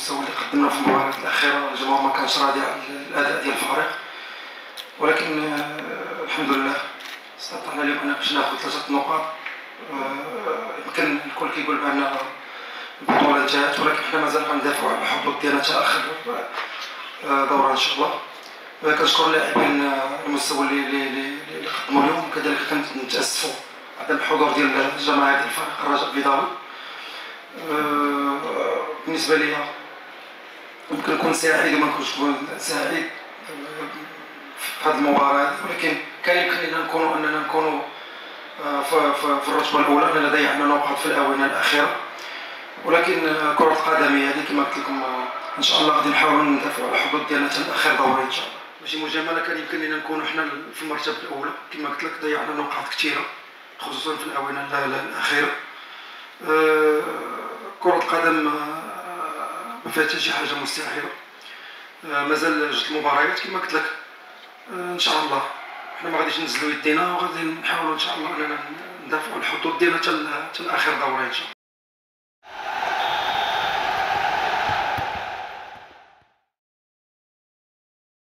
المستوى اللي قدمنا في المباراة الأخيرة. الجمهور ما كانش راضي على الأداء ديال الفريق. ولكن آه، الحمد لله استطعنا اليوم أن باش ناخذ ثلاثة نقاط. آه، يمكن الكل كيقول بأن البطولة انتهت ولكن حنا مازال غندافعوا على الحظوظ ديالنا حتى آخر آه، دورة إن شاء الله. كنشكر اللاعبين المستوى اللي اللي قدموا اليوم. كذلك كنتأسفوا عدم الحضور ديال الجماهير ديال الفريق الرجاء البيضاوي بالنسبة لي يمكن نكون سعيد وما نكونش نكون سعيد آه، في هذه المباراة. هذه ولكن كان يمكن لنا نكونوا أننا نكونوا آه، في الرتبة الأولى أننا ضيعنا نقاط في الأونة الأخيرة. ولكن آه، كرة القدم هذه كما قلت لكم إن شاء الله غادي نحاولوا ندافعوا على الحظوظ ديالنا حتى لاخر دوره إن شاء الله. ماشي مجاملة كان يمكن لنا نكونوا حنا في المرتبة الأولى. كما قلت لك ضيعنا نقاط كثيرة خصوصا في الأونة ال- ال- الأخيرة. آه، كرة القدم ما فيها حتى شي حاجة مستحيلة. آه، مازال جوج المباريات كما قلت لك. آه، إن شاء الله. حنا ما غاديش ننزلوا يدينا وغادي نحاولوا إن شاء الله أننا ندافعوا الحدود ديالنا حتى لاخر دورة إن شاء الله.